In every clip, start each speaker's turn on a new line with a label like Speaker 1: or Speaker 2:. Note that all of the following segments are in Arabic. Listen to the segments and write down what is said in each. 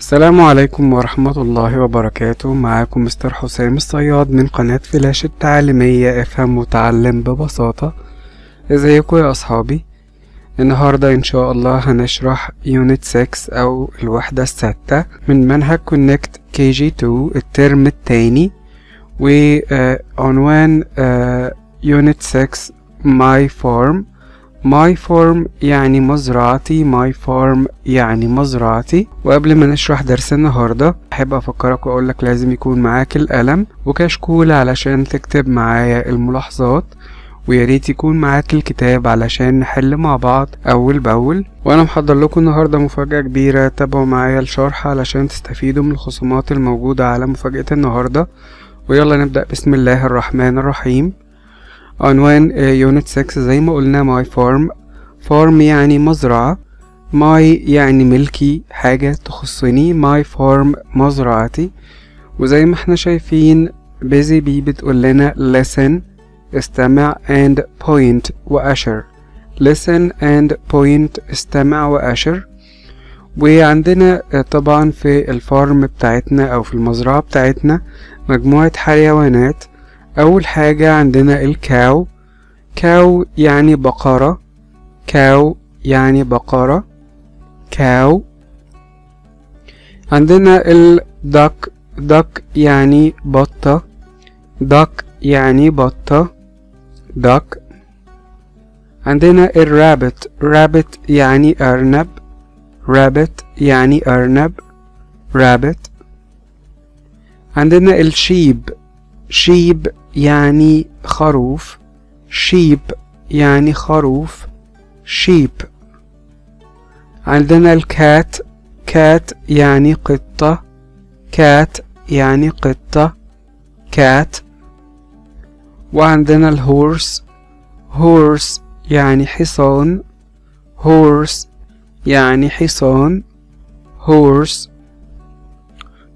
Speaker 1: السلام عليكم ورحمة الله وبركاته. معاكم مستر حسام الصياد من قناة فلاش التعليمية افهم وتعلم ببساطة. إزيكم يا أصحابي؟ النهاردة إن شاء الله هنشرح unit 6 أو الوحدة الستة من منهج Connect KG 2 الترم التاني وعنوان unit 6 my farm my farm يعني مزرعتي. my farm يعني مزرعتي. وقبل ما نشرح درس النهارده أحب أفكرك وأقولك لازم يكون معاك القلم وكشكول علشان تكتب معايا الملاحظات ويا ريت يكون معاك الكتاب علشان نحل مع بعض أول بأول. وأنا محضر لكم النهارده مفاجأة كبيرة. تابعوا معايا الشرح علشان تستفيدوا من الخصومات الموجودة على مفاجأة النهارده. ويلا نبدأ. بسم الله الرحمن الرحيم. عنوان unit 6 زي ما قلنا my farm farm يعني مزرعة. my يعني ملكي حاجة تخصني. my farm مزرعتي. وزي ما إحنا شايفين بيزي بي بتقول لنا listen استمع and point وأشر. listen and point استمع وأشر. وعندنا طبعا في الفارم بتاعتنا أو في المزرعة بتاعتنا مجموعة حيوانات. أول حاجة عندنا الكاو. كاو يعني بقرة. كاو يعني بقرة. كاو. عندنا ال duck. duck يعني بطة. duck يعني بطة. duck. عندنا ال rabbit rabbit يعني أرنب. rabbit يعني أرنب. rabbit عندنا ال sheep. sheep يعني خروف sheep يعني خروف sheep. عندنا ال cat cat يعني قطة cat يعني قطة cat. وعندنا ال horse horse يعني حصان horse يعني حصان horse.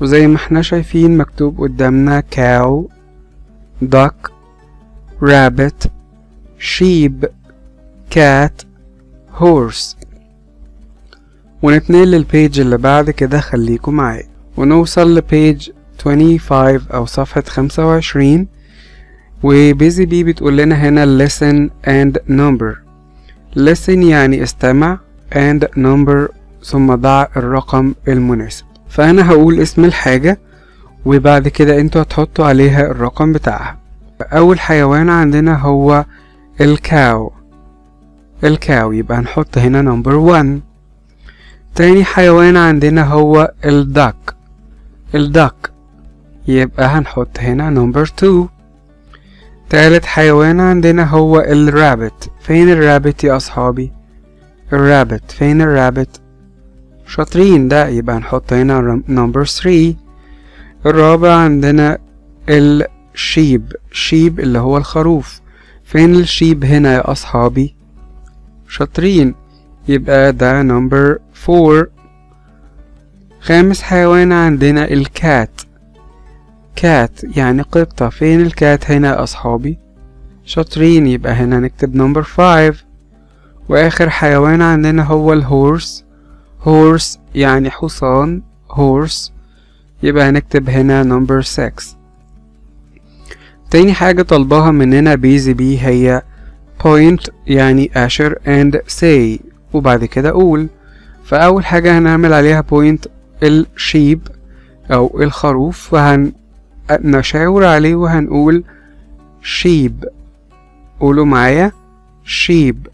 Speaker 1: وزي ما إحنا شايفين مكتوب قدامنا cow. Duck rabbit sheep cat horse. ونتنقل للبيج اللي بعد كده خليكم معايا. ونوصل لبيج 25 أو صفحة 25 وبيزي بي بتقول لنا هنا listen and number. listen يعني استمع and number ثم ضع الرقم المناسب. فأنا هقول اسم الحاجة وبعد كده أنتوا هتحطوا عليها الرقم بتاعها. أول حيوان عندنا هو ال cow. ال cow يبقى هنحط هنا number 1 تاني حيوان عندنا هو ال duck. ال duck يبقى هنحط هنا number 2 تالت حيوان عندنا هو ال rabbit. فين ال rabbit يا أصحابي؟ ال rabbit. فين ال rabbit؟ شاطرين ده يبقى هنحط هنا number 3 الرابع عندنا ال sheep. sheep اللي هو الخروف. فين ال sheep هنا يا أصحابي؟ شاطرين. يبقى ده number four خامس حيوان عندنا ال cat. cat يعني قطة. فين ال cat هنا يا أصحابي؟ شاطرين. يبقى هنا نكتب number five وآخر حيوان عندنا هو ال horse. horse يعني حصان. horse يبقى هنكتب هنا number 6 تاني حاجة طلبها مننا Busy Bee هي point يعني أشر and say وبعد كده قول. فأول حاجة هنعمل عليها point ال sheep أو الخروف وهنشاور عليه وهنقول sheep. قولوا معايا sheep.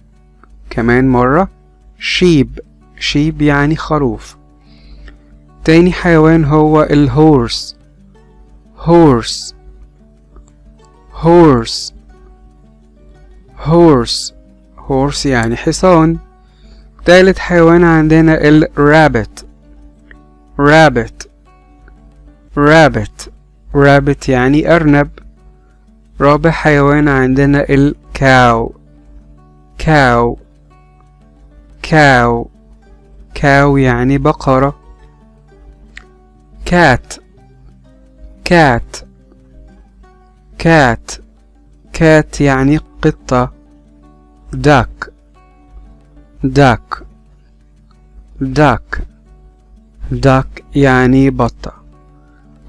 Speaker 1: كمان مرة sheep. sheep يعني خروف. تاني حيوان هو ال horse. horse. horse. horse. هورس يعني حصان. تالت حيوان عندنا ال rabbit. rabbit. rabbit. rabbit يعني أرنب. رابع حيوان عندنا الكاو. كاو. كاو. كاو يعني بقرة. Cat cat cat cat يعني قطة duck duck duck duck يعني بطة.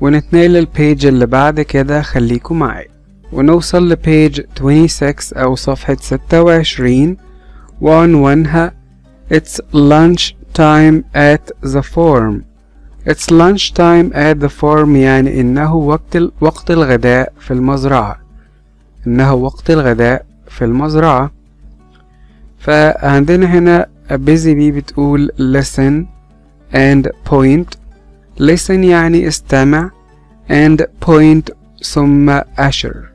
Speaker 1: ونتنقل للبيج اللي بعد كده خليكم معايا. ونوصل لبيج 26 أو صفحة 26 وعنوانها It's lunch time at the farm. It's lunch time at the farm يعني إنه وقت ال... وقت الغداء في المزرعة. إنه وقت الغداء في المزرعة. فعندنا هنا busy bee بتقول listen and point. Listen يعني استمع and point ثم أشر.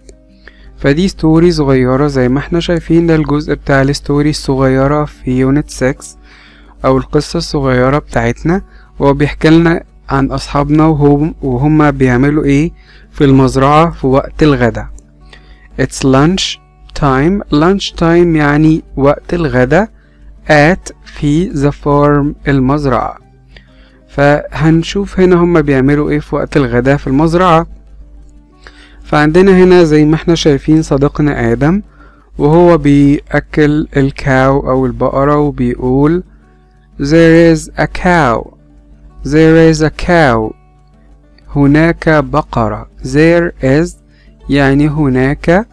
Speaker 1: فدي story صغيرة زي ما إحنا شايفين ده الجزء بتاع ال story الصغيرة في unit 6 أو القصة الصغيرة بتاعتنا. وهو بيحكي لنا عن أصحابنا وهم وهما بيعملوا إيه في المزرعة في وقت الغدا It's lunch time. Lunch time يعني وقت الغدا at في the farm المزرعة. فهنشوف هنا هما بيعملوا إيه في وقت الغداء في المزرعة. فعندنا هنا زي ما إحنا شايفين صديقنا آدم وهو بيأكل الكاو أو البقرة وبيقول There is a cow. There is a cow. هناك بقرة. There is يعني هناك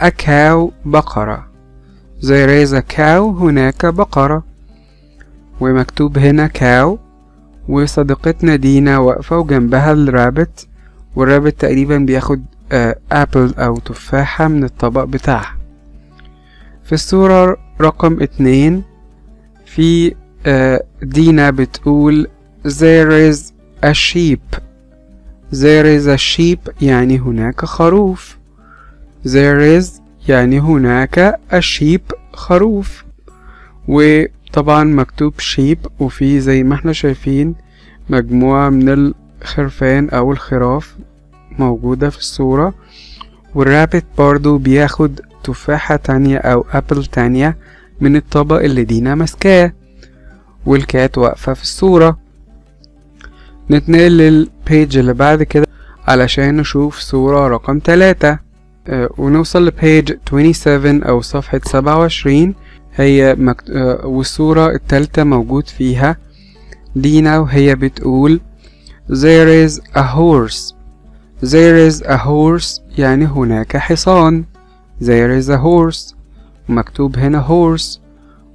Speaker 1: a cow بقرة. There is a cow. هناك بقرة. ومكتوب هنا cow. وصديقتنا دينا واقفة وجنبها الرابت والرابت تقريبا بياخد ابل أو تفاحة من الطبق بتاعها. في الصورة رقم اتنين في آه دينا بتقول there is a sheep. There is a sheep يعني هناك خروف. There is يعني هناك a sheep خروف. وطبعا مكتوب sheep وفي زي ما إحنا شايفين مجموعة من الخرفان أو الخراف موجودة في الصورة. والرابت برضو بياخد تفاحة تانية أو أبل تانية من الطبق اللي دينا ماسكاه. والكات واقفة في الصورة. نتنقل للبيج اللي بعد كده علشان نشوف صورة رقم تلاتة. آه ونوصل لبيج 27 أو صفحة سبعة وعشرين. هي مكت... آه والصورة التالتة موجود فيها. دينا وهي بتقول There is a horse. There is a horse يعني هناك حصان. There is a horse. مكتوب هنا horse.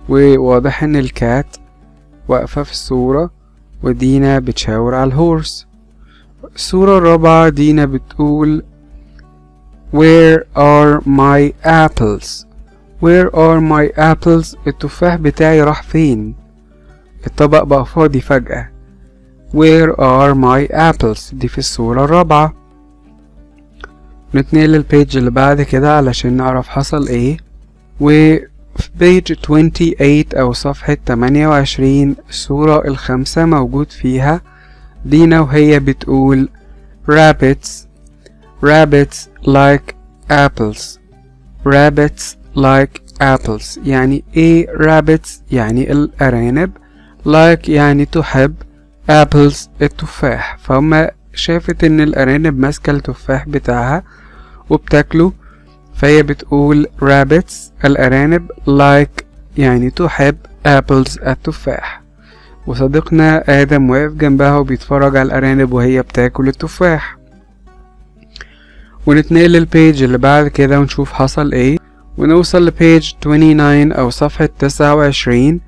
Speaker 1: وواضح إن الكات واقفة في الصورة ودينا بتشاور على الهورس الصورة الرابعة دينا بتقول Where are my apples? Where are my apples? التفاح بتاعي راح فين؟ الطبق بقى فاضي فجأة. Where are my apples? دي في الصورة الرابعة. نتنقل للبيج اللي بعد كده علشان نعرف حصل إيه. وفي بيج 28 أو صفحة 28 الصورة الخامسة موجود فيها. دينا وهي بتقول rabbits rabbits like apples. Rabbits like apples يعني إيه rabbits يعني الأرانب. Like يعني تحب apples التفاح. فهم شافت إن الأرانب ماسكة التفاح بتاعها وبتاكله. فهي بتقول rabbits الأرانب like يعني تحب apples التفاح. وصديقنا آدم واقف جنبها وبيتفرج على الأرانب وهي بتاكل التفاح. ونتنقل للبيج اللي بعد كده ونشوف حصل إيه. ونوصل لبيج 29 أو صفحة 29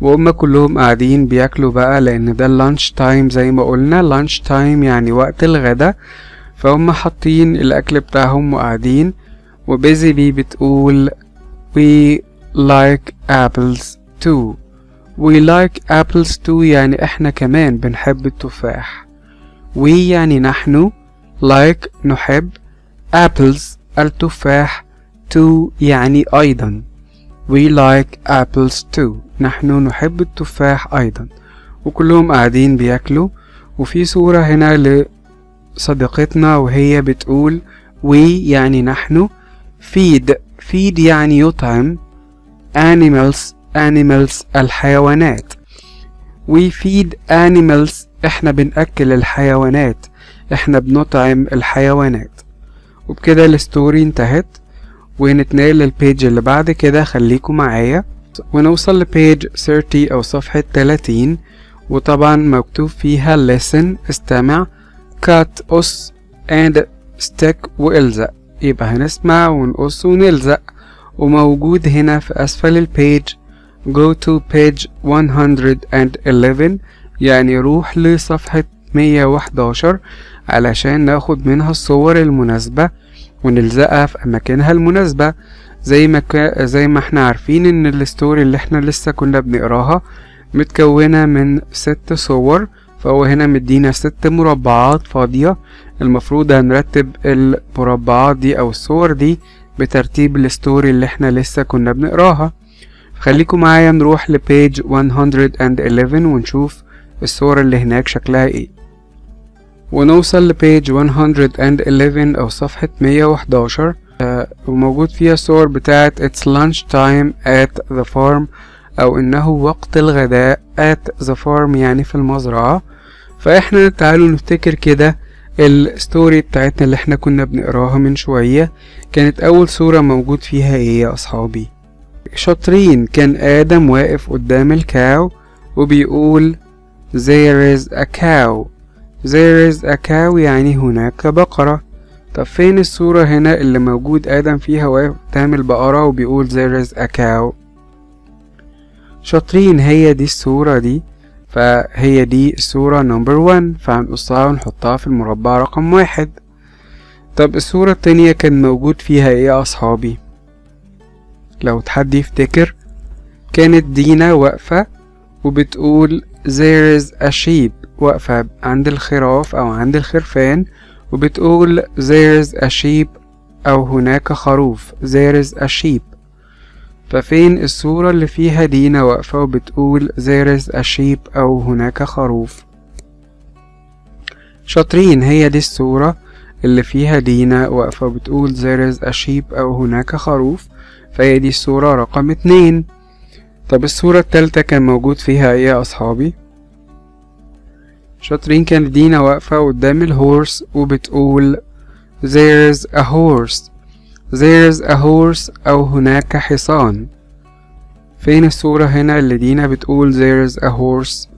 Speaker 1: وهم كلهم قاعدين بياكلوا بقى لأن ده ال lunch time زي ما قلنا. lunch time يعني وقت الغدا. فهم حاطين الأكل بتاعهم وقاعدين. و Busy Bee بتقول we like apples too. We like apples too يعني إحنا كمان بنحب التفاح. We يعني نحن. Like نحب. Apples التفاح. Too يعني أيضا. We like apples too. نحن نحب التفاح أيضا. وكلهم قاعدين بياكلوا. وفي صورة هنا لصديقتنا وهي بتقول we يعني نحن. Feed feed يعني يطعم animals animals الحيوانات. We feed animals. إحنا بنأكل الحيوانات. إحنا بنطعم الحيوانات. وبكده ال story انتهت. ونتنقل لل page اللي بعد كده. خليكم معايا. ونوصل ل page 30 أو صفحة 30 وطبعا مكتوب فيها listen استمع. cut قص and stick وإلزق. يبقى هنسمع ونقص ونلزق. وموجود هنا في أسفل ال page go to page 111 يعني روح لصفحة 111 علشان ناخد منها الصور المناسبة ونلزقها في أماكنها المناسبة. زي ما كا زي ما إحنا عارفين إن ال story اللي إحنا لسه كنا بنقراها متكونة من ست صور. فهو هنا مدينا ست مربعات فاضية. المفروض هنرتب المربعات دي أو الصور دي بترتيب ال story اللي إحنا لسه كنا بنقراها. خليكم معايا نروح لبيج 111 ونشوف الصور اللي هناك شكلها إيه. ونوصل لبيج 111 أو صفحة 111 آه، وموجود فيها صور بتاعت it's lunch time at the farm أو إنه وقت الغداء at the farm يعني في المزرعة. فاحنا تعالوا نفتكر كده الستوري بتاعتنا اللي إحنا كنا بنقراها من شوية. كانت أول صورة موجود فيها إيه يا أصحابي؟ شاطرين. كان آدم واقف قدام الكاو وبيقول there is a cow. There is a cow يعني هناك بقرة. طب فين الصورة هنا اللي موجود آدم فيها واقف قدام البقرة وبيقول there is a cow شاطرين. هي دي الصورة دي. فهي دي الصورة نمبر 1 فهنقصها ونحطها في المربع رقم واحد. طب الصورة التانية كان موجود فيها إيه أصحابي؟ لو حد يفتكر كانت دينا واقفة وبتقول there is a sheep واقفة عند الخراف أو عند الخرفان وبتقول there is a sheep أو هناك خروف. There is a sheep ففين الصورة اللي فيها دينا واقفة وبتقول there is a sheep أو هناك خروف. شاطرين هي دي الصورة اللي فيها دينا واقفة وبتقول there is a sheep أو هناك خروف فهي دي الصورة رقم اتنين. طب الصورة التالتة كان موجود فيها إيه يا أصحابي؟ شاطرين كانت دينا واقفة قدام الهورس وبتقول There's a horse. There's a horse أو هناك حصان فين الصورة هنا اللي دينا بتقول There's a horse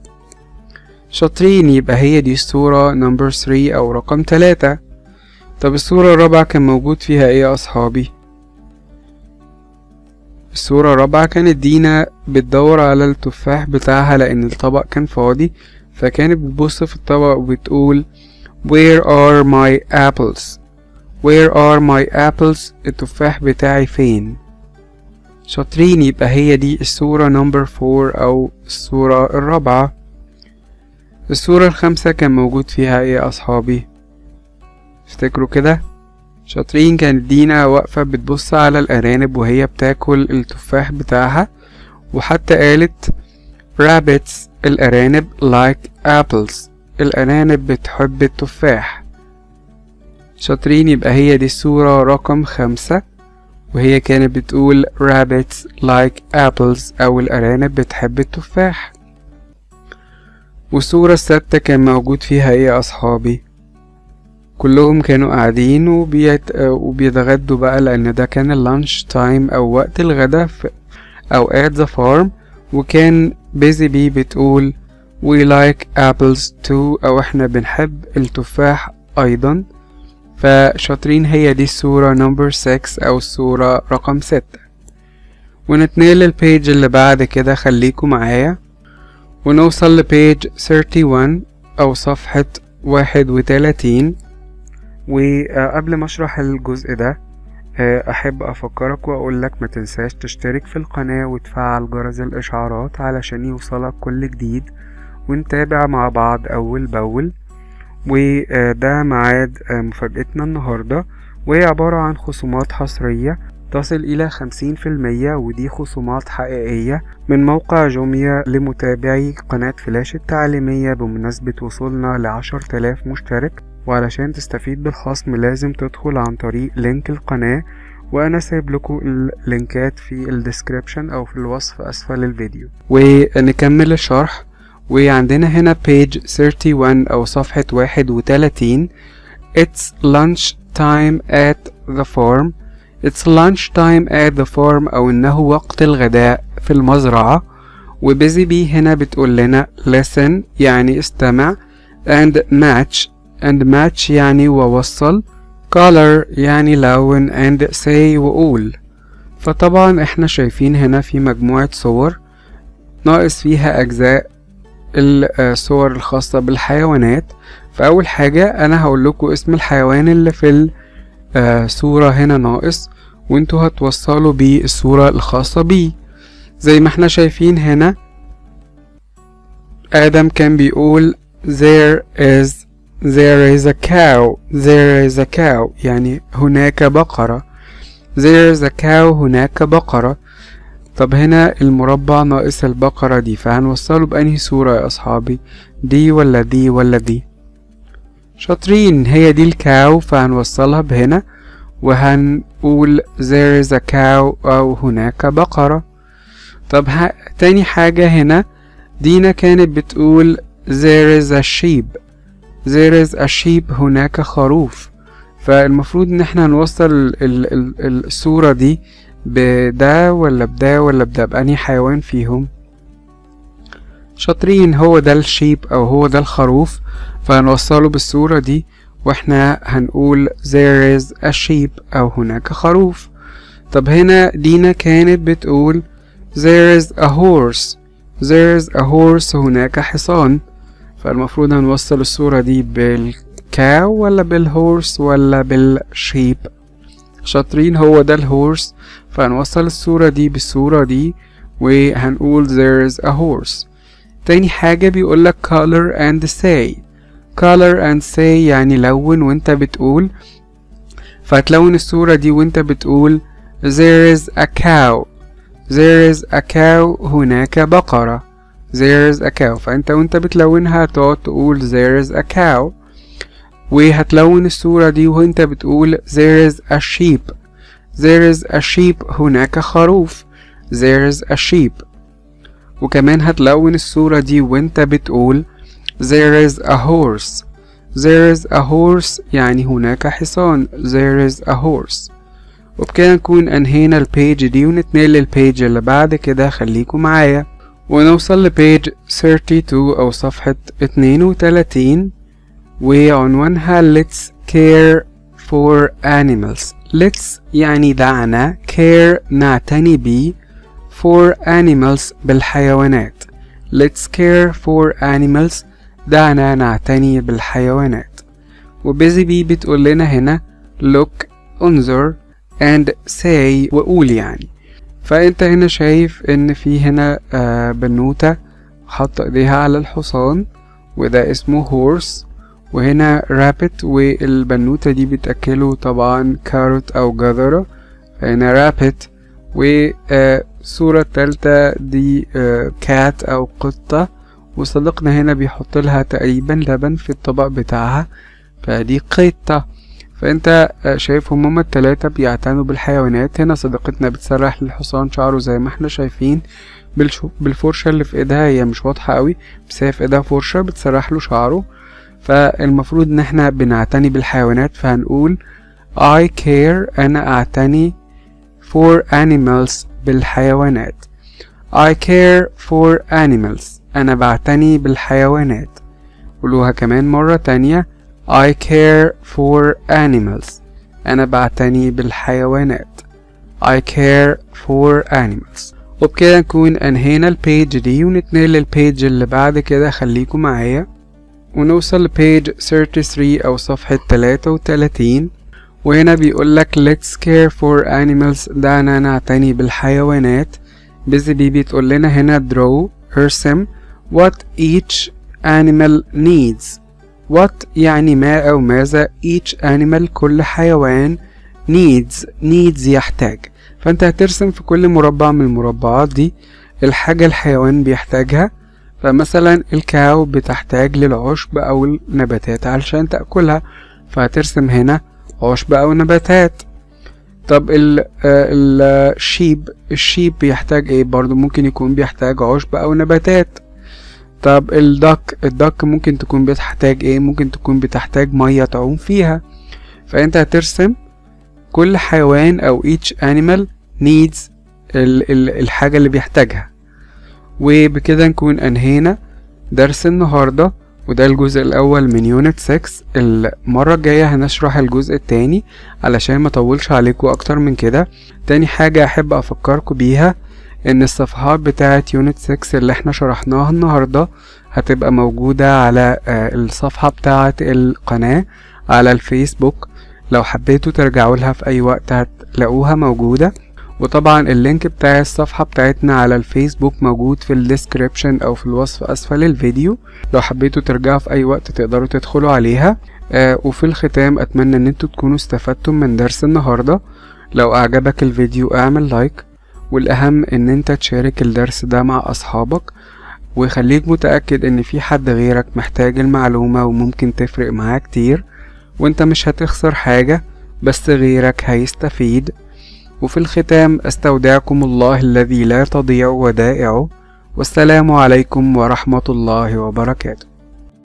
Speaker 1: شاطرين يبقى هي دي الصورة number 3 أو رقم تلاتة طب الصورة الرابعة كان موجود فيها إيه يا أصحابي؟ الصورة الرابعة كانت دينا بتدور على التفاح بتاعها لأن الطبق كان فاضي فكانت بتبص في الطبق وبتقول Where are my apples? Where are my apples? التفاح بتاعي فين؟ شاطرين يبقى هي دي الصورة number four أو الصورة الرابعة الصورة الخامسة كان موجود فيها إيه يا أصحابي؟ افتكروا كده؟ شاطرين كانت دينا واقفة بتبص على الأرانب وهي بتاكل التفاح بتاعها وحتى قالت rabbits الأرانب like apples الأرانب بتحب التفاح شاطرين يبقى هي دي الصورة رقم خمسة. وهي كانت بتقول rabbits like apples أو الأرانب بتحب التفاح. والصورة الستة كان موجود فيها إيه أصحابي؟ كلهم كانوا قاعدين وبيت... وبيتغدوا بقى لأن ده كان ال lunch time أو وقت الغدا في... أو at the farm. وكان Busy Bee بتقول we like apples too أو إحنا بنحب التفاح أيضا. فشاطرين هي دي الصورة number 6 أو الصورة رقم ستة. ونتنقل لل page اللي بعد كده خليكم معايا. ونوصل ل page 31 أو صفحة واحد وتلاتين. وقبل ما أشرح الجزء ده أحب أفكرك وأقول لك ما تنساش تشترك في القناة وتفعل جرس الإشعارات علشان يوصلك كل جديد. ونتابع مع بعض أول بأول. وده ميعاد مفاجأتنا النهاردة وهي عبارة عن خصومات حصرية تصل إلى خمسين في المية ودي خصومات حقيقية من موقع جوميا لمتابعي قناة فلاش التعليمية بمناسبة وصولنا لعشر تلاف مشترك. وعلشان تستفيد بالخصم لازم تدخل عن طريق link القناة وأنا سايب لكم اللينكات في ال description أو في الوصف أسفل الفيديو. ونكمل الشرح. وعندنا هنا page 31 أو صفحة واحد وتلاتين It's lunch time at the farm. It's lunch time at the farm أو إنه وقت الغداء في المزرعة. و Busy Bee هنا بتقول لنا listen يعني استمع and match. And match يعني ووصل. Color يعني لون and say وقول. فطبعا إحنا شايفين هنا في مجموعة صور. ناقص فيها أجزاء. الصور الخاصة بالحيوانات. فأول حاجة أنا هقول لكم اسم الحيوان اللي في الصورة هنا ناقص وانتوا هتوصلوا بيه الصورة الخاصة بيه. زي ما إحنا شايفين هنا آدم كان بيقول there is there is a cow. There is a cow. يعني هناك بقرة. There is a cow. هناك بقرة. طب هنا المربع ناقص البقرة دي فهنوصله بأنهي صورة يا أصحابي؟ دي ولا دي ولا دي؟ شاطرين هي دي الكاو فهنوصلها بهنا وهنقول there is a cow أو هناك بقرة. طب ها تاني حاجة هنا دينا كانت بتقول there is a sheep there is a sheep هناك خروف. فالمفروض إن إحنا نوصل ال ال ال الصورة دي بده ولا بده ولا بده بأنهي حيوان فيهم؟ شاطرين هو ده الشيب أو هو ده الخروف فهنوصله بالصورة دي وإحنا هنقول there is a sheep أو هناك خروف. طب هنا دينا كانت بتقول there is a horse there is a horse هناك حصان. فالمفروض هنوصل الصورة دي بالكاو ولا بالهورس ولا بالشيب؟ شاطرين هو ده الهورس. فهنوصل الصورة دي بالصورة دي وهنقول there is a horse. تاني حاجة بيقولك color and say. color and say يعني لون وانت بتقول. فهتلون الصورة دي وانت بتقول there is a cow. there is a cow هناك بقرة. there is a cow. فانت وانت بتلونها تقعد تقول there is a cow. وهتلون الصورة دي وانت بتقول there is a sheep. There is a sheep هناك خروف. There is a sheep. وكمان هتلون الصورة دي وانت بتقول there is a horse. There is a horse يعني هناك حصان. There is a horse. وبكده نكون انهينا البيج دي ونتنقل للبيج اللي بعد كده. خليكم معايا. ونوصل لبيج 32 أو صفحة 32 وعنوانها let's care for animals. Let's يعني دعنا care نعتني بيه for animals بالحيوانات. Let's care for animals. دعنا نعتني بالحيوانات. وبيزي بي بتقول لنا هنا look انظر and say وقول يعني. فأنت هنا شايف إن في هنا آه بنوتة حاطة إيديها على الحصان وده اسمه horse. وهنا رابت والبنوتة دي بتأكله طبعا كاروت أو جزرة هنا رابت والصورة التالتة دي كات أو قطة. وصديقنا هنا بيحط لها تقريبا لبن في الطبق بتاعها فدي قطة. فأنت شايف هما التلاتة بيعتنوا بالحيوانات. هنا صديقتنا بتسرح للحصان شعره زي ما إحنا شايفين. بالفرشة اللي في إيدها هي مش واضحة قوي بس هي في إيدها فرشة بتسرح له شعره. فالمفروض إن إحنا بنعتني بالحيوانات فهنقول I care أنا أعتني for animals بالحيوانات. I care for animals أنا بعتني بالحيوانات. قولوها كمان مرة تانية I care for animals أنا بعتني بالحيوانات. I care for animals. وبكده نكون أنهينا البيج دي ونتنقل للبيج اللي بعد كده. خليكم معايا. ونوصل لبيج 33 أو صفحة 33 وهنا بيقولك let's care for animals. دعنا نعتني بالحيوانات. بيزي بي بتقول لنا هنا draw ارسم what each animal needs. What يعني ما أو ماذا each animal كل حيوان needs. Needs يحتاج. فأنت هترسم في كل مربع من المربعات دي الحاجة الحيوان بيحتاجها. فمثلا ال cow بتحتاج للعشب أو النباتات علشان تأكلها فهترسم هنا عشب أو نباتات. طب ال sheep ال sheep بيحتاج إيه؟ برضو ممكن يكون بيحتاج عشب أو نباتات. طب ال duck ال duck ممكن تكون بتحتاج إيه؟ ممكن تكون بتحتاج مية تعوم فيها. فأنت هترسم كل حيوان أو each animal needs ال ال الحاجة اللي بيحتاجها. وبكده نكون أنهينا درس النهاردة وده الجزء الأول من unit 6 المرة الجاية هنشرح الجزء التاني علشان ما طولش عليكم أكتر من كده. تاني حاجة أحب أفكركم بيها إن الصفحات بتاعة unit 6 اللي إحنا شرحناها النهاردة هتبقى موجودة على الصفحة بتاعة القناة على الفيسبوك. لو حبيتوا ترجعوا لها في أي وقت هتلاقوها موجودة. وطبعا ال link بتاع الصفحة بتاعتنا على الفيسبوك موجود في ال description أو في الوصف أسفل الفيديو. لو حبيتوا ترجعوا في أي وقت تقدروا تدخلوا عليها. آه وفي الختام أتمنى إن أنتوا تكونوا استفدتم من درس النهاردة. لو أعجبك الفيديو اعمل like. والأهم إن أنت تشارك الدرس ده مع أصحابك. وخليك متأكد إن في حد غيرك محتاج المعلومة وممكن تفرق معاه كتير. وأنت مش هتخسر حاجة بس غيرك هيستفيد. وفي الختام أستودعكم الله الذي لا تضيع ودائعه والسلام عليكم ورحمة الله وبركاته.